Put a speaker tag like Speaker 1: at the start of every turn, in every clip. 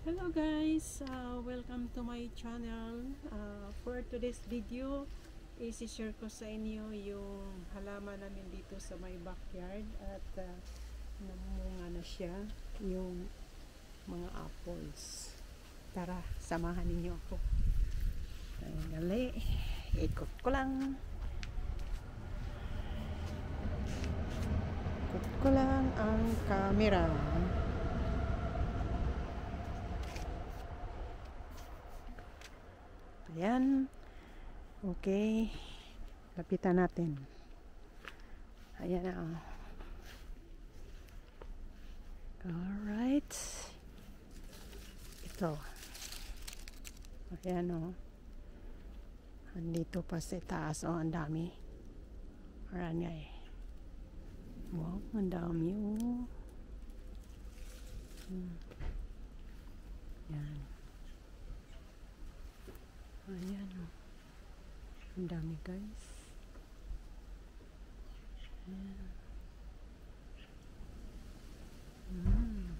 Speaker 1: Hello guys, uh, welcome to my channel. Uh, for today's video, isi-share ko sa inyo yung halaman namin dito sa my backyard at uh, namunga na siya yung mga apples. Tara, samahan ninyo ako. Ayun, dali. Ikot ko lang. Ikot ko lang ang camera. Ayan. Okay. Lapitan natin. Ayan na. oh. Alright. Ito. Ayan o. Andito pa sa taas. Oh, ang dami. Marami ay. Wow, ang dami oh. Hmm. Yan. Ayan oh. Ang dami guys. Ayan. Mm.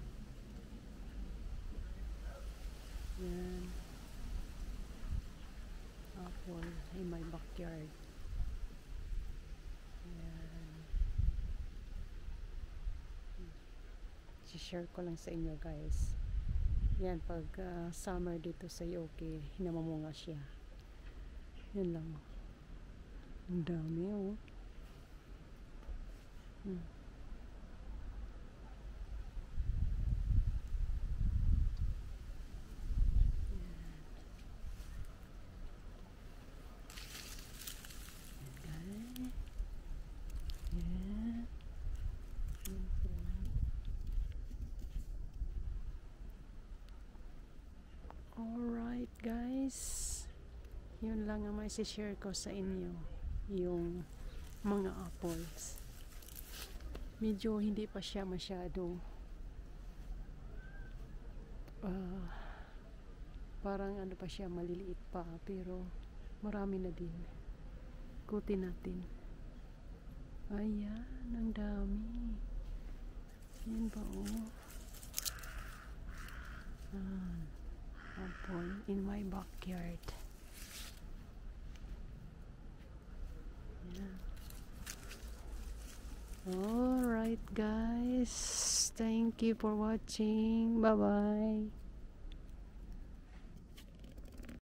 Speaker 1: Yan. Apple in my backyard. Yan. share ko lang sa inyo guys. Yan, pag ah, summer dito sa Yoki, hinamamunga siya. Yan lang. Ang dami oh. Hmm. Yan. Yan. Yan sila. Alright guys. Yun lang ang may share ko sa inyo. Yung mga apples. Medyo hindi pa siya masyado ah, parang ano pa siya maliliit pa pero marami na din. Kutin natin. Ayan, ang dami. Yan ba oh. Ah, in my backyard. Yan. Alright guys. Thank you for watching. Bye bye.